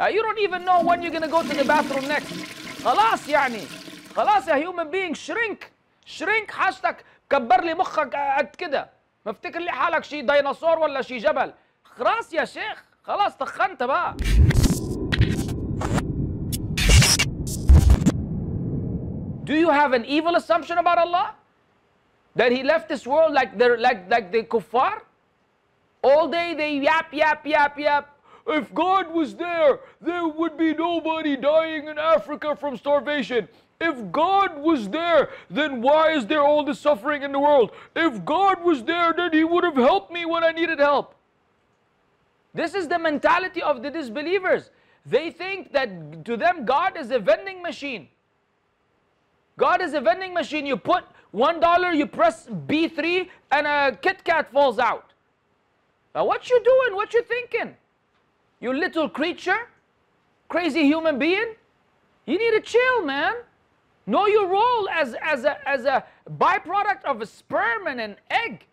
Uh, you don't even know when you're gonna go to the bathroom next. خلاص يعني خلاص يا human being shrink shrink حاجتك كبر لي مخك قد كده مفتكر لي حالك شي ديناصور ولا شي جبل خلاص يا شيخ خلاص تخنت بقى Do you have an evil assumption about Allah? That He left this world like like like the kuffar? All day they yap yap yap yap. If God was there, there would be nobody dying in Africa from starvation. If God was there, then why is there all this suffering in the world? If God was there, then He would have helped me when I needed help. This is the mentality of the disbelievers. They think that to them God is a vending machine. God is a vending machine. You put one dollar, you press B3, and a Kit Kat falls out. Now, what you doing? What you thinking? You little creature, crazy human being. You need to chill, man. Know your role as as a as a byproduct of a sperm and an egg.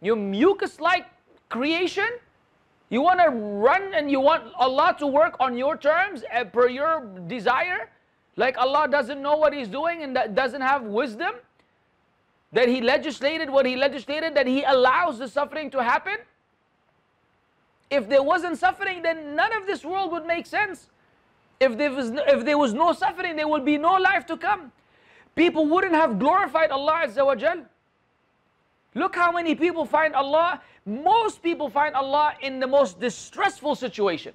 You mucus-like creation. You want to run and you want Allah to work on your terms uh, per your desire. Like Allah doesn't know what He's doing and that doesn't have wisdom? That He legislated what He legislated, that He allows the suffering to happen? If there wasn't suffering, then none of this world would make sense. If there was no, if there was no suffering, there would be no life to come. People wouldn't have glorified Allah Azza wa Jal. Look how many people find Allah. Most people find Allah in the most distressful situation.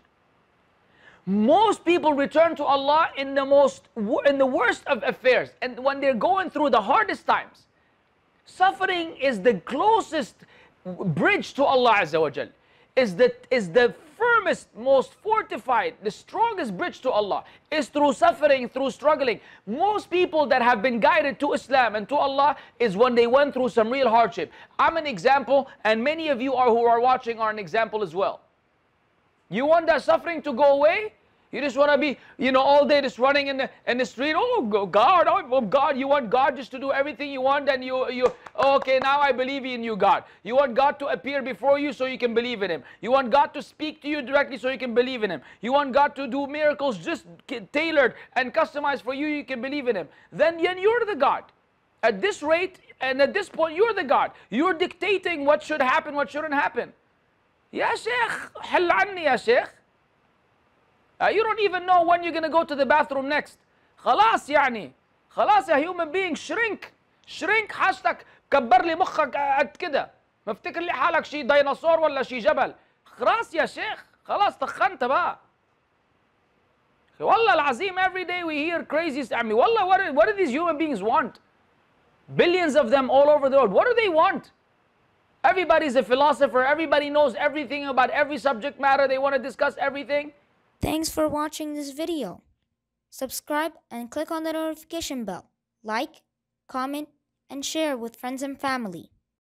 Most people return to Allah in the most in the worst of affairs and when they're going through the hardest times. Suffering is the closest bridge to Allah Azza wa Jal. Is the is the firmest, most fortified, the strongest bridge to Allah is through suffering, through struggling. Most people that have been guided to Islam and to Allah is when they went through some real hardship. I'm an example, and many of you are who are watching are an example as well. You want that suffering to go away? You just want to be, you know, all day just running in the in the street. Oh God, oh God, you want God just to do everything you want, and you you okay now I believe in you, God. You want God to appear before you so you can believe in Him. You want God to speak to you directly so you can believe in Him. You want God to do miracles just tailored and customized for you, you can believe in Him. Then then you're the God. At this rate and at this point, you're the God. You're dictating what should happen, what shouldn't happen. Ya Sheikh, حل عني يا شيخ. Uh, you don't even know when you're going to go to the bathroom next. خلاص يعني خلاص يا human being shrink shrink حاجتك كبر لي مخك قد كده مفتكر لي حالك شي ديناصور ولا شي جبل خلاص يا شيخ خلاص تخنت بقى والله العظيم every day we hear crazy I mean والله what, what do these human beings want billions of them all over the world what do they want everybody's a philosopher everybody knows everything about every subject matter they want to discuss everything Thanks for watching this video. Subscribe and click on the notification bell. Like, comment, and share with friends and family.